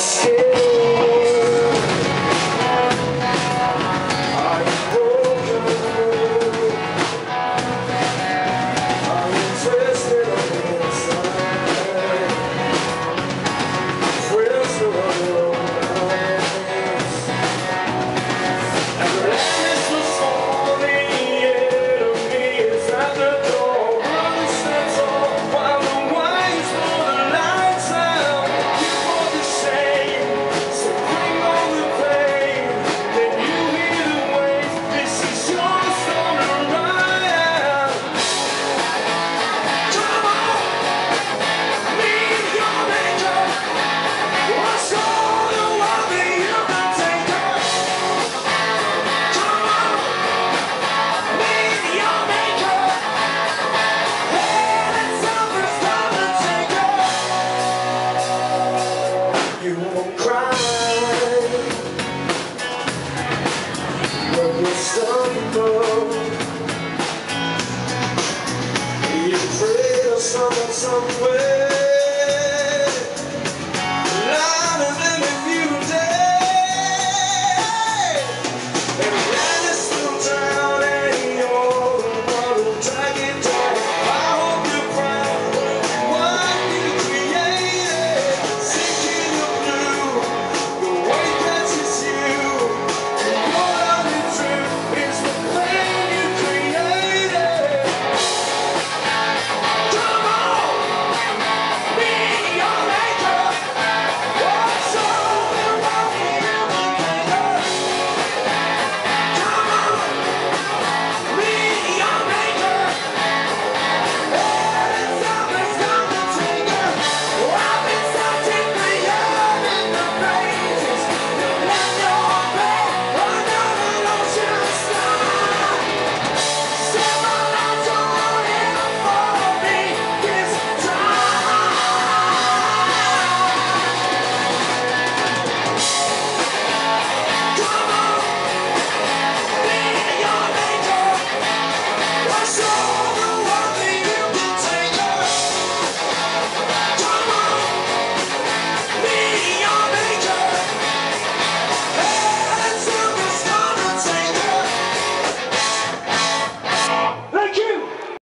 esquecer. You're afraid of someone somewhere.